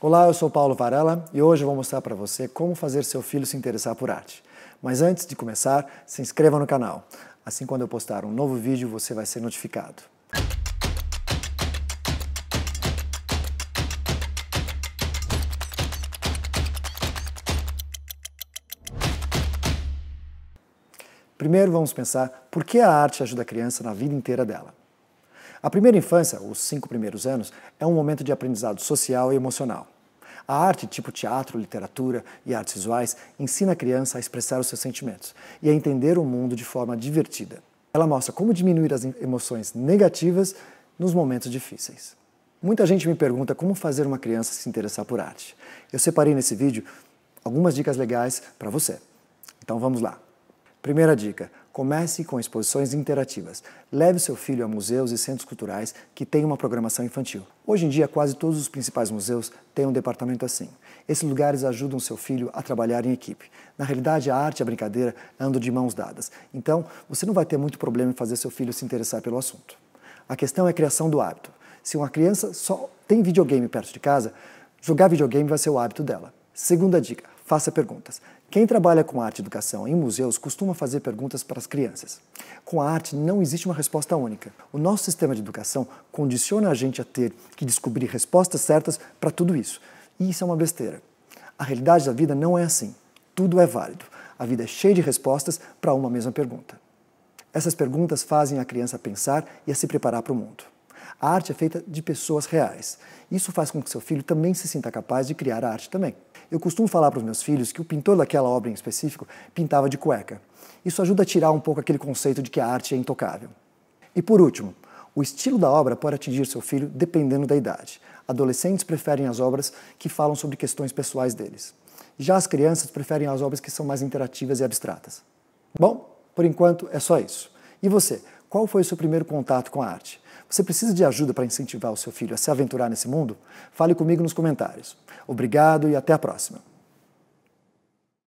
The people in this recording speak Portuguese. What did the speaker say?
Olá, eu sou Paulo Varela e hoje eu vou mostrar para você como fazer seu filho se interessar por arte. Mas antes de começar, se inscreva no canal. Assim, quando eu postar um novo vídeo, você vai ser notificado. Primeiro vamos pensar por que a arte ajuda a criança na vida inteira dela. A primeira infância, os cinco primeiros anos, é um momento de aprendizado social e emocional. A arte, tipo teatro, literatura e artes visuais, ensina a criança a expressar os seus sentimentos e a entender o mundo de forma divertida. Ela mostra como diminuir as emoções negativas nos momentos difíceis. Muita gente me pergunta como fazer uma criança se interessar por arte. Eu separei nesse vídeo algumas dicas legais para você. Então vamos lá. Primeira dica: comece com exposições interativas. Leve seu filho a museus e centros culturais que têm uma programação infantil. Hoje em dia, quase todos os principais museus têm um departamento assim. Esses lugares ajudam seu filho a trabalhar em equipe. Na realidade, a arte e a brincadeira andam de mãos dadas. Então, você não vai ter muito problema em fazer seu filho se interessar pelo assunto. A questão é a criação do hábito. Se uma criança só tem videogame perto de casa, jogar videogame vai ser o hábito dela. Segunda dica: faça perguntas. Quem trabalha com arte e educação em museus costuma fazer perguntas para as crianças. Com a arte não existe uma resposta única. O nosso sistema de educação condiciona a gente a ter que descobrir respostas certas para tudo isso. E isso é uma besteira. A realidade da vida não é assim. Tudo é válido. A vida é cheia de respostas para uma mesma pergunta. Essas perguntas fazem a criança pensar e a se preparar para o mundo. A arte é feita de pessoas reais. Isso faz com que seu filho também se sinta capaz de criar a arte também. Eu costumo falar para os meus filhos que o pintor daquela obra em específico pintava de cueca. Isso ajuda a tirar um pouco aquele conceito de que a arte é intocável. E por último, o estilo da obra pode atingir seu filho dependendo da idade. Adolescentes preferem as obras que falam sobre questões pessoais deles. Já as crianças preferem as obras que são mais interativas e abstratas. Bom, por enquanto é só isso. E você, qual foi o seu primeiro contato com a arte? Você precisa de ajuda para incentivar o seu filho a se aventurar nesse mundo? Fale comigo nos comentários. Obrigado e até a próxima.